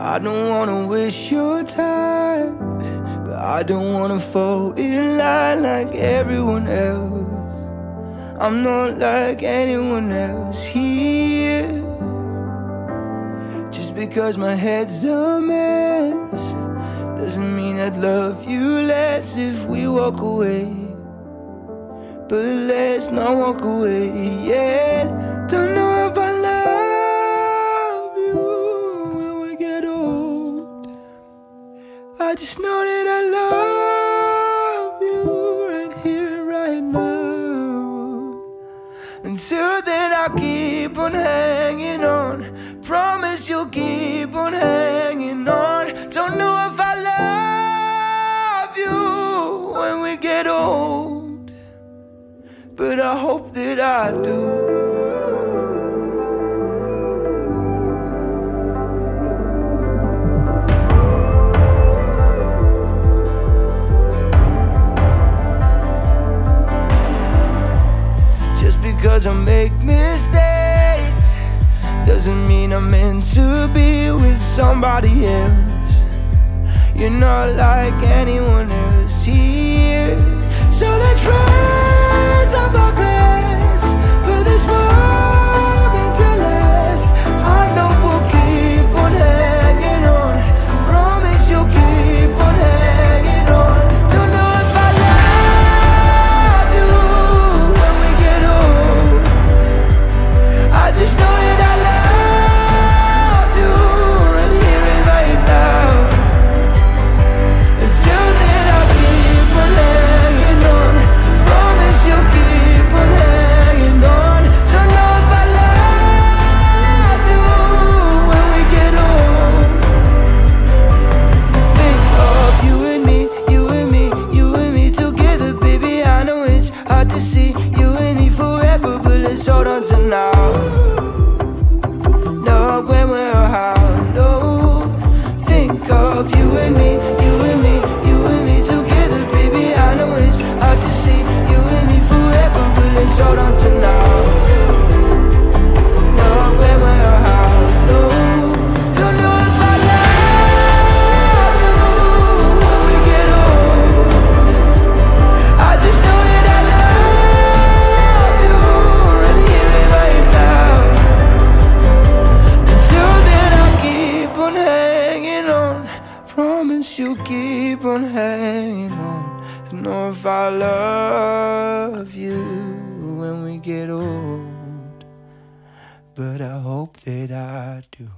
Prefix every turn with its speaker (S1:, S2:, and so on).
S1: I don't wanna waste your time, but I don't wanna fall in line like everyone else. I'm not like anyone else here. Just because my head's a mess doesn't mean I'd love you less if we walk away. But let's not walk away yet. I just know that I love you right here right now. Until then, I'll keep on hanging on. Promise you'll keep on hanging on. Don't know if I love you when we get old, but I hope that I do. Because I make mistakes doesn't mean I'm meant to be with somebody else. You're not like anyone else here. So let's raise to now. You'll keep on hanging on. To know if I love you when we get old. But I hope that I do.